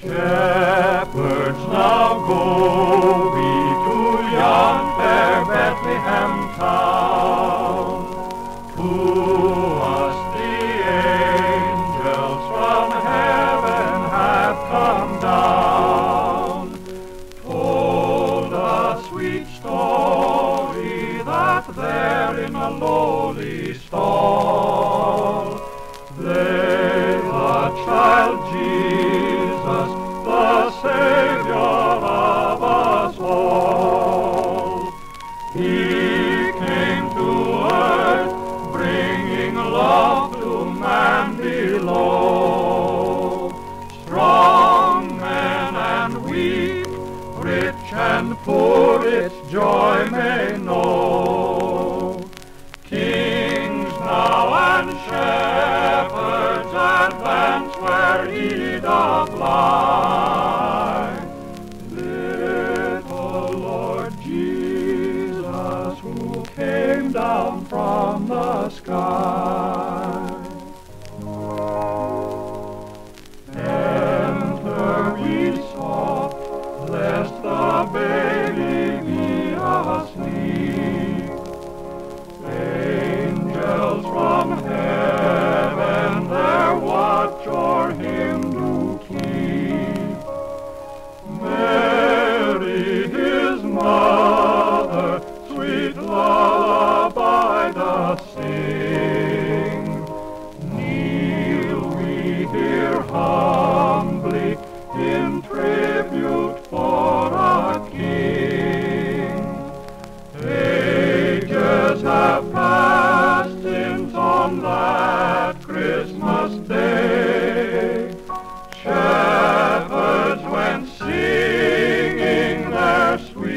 Shepherds now go we to yon fair Bethlehem town. To us the angels from heaven have come down, told a sweet story that there in a lowly stall lay the child Jesus. Rich and poor, its joy may know. Kings now and shepherds advance where he doth lie. Little Lord Jesus, who came down from the sky. last.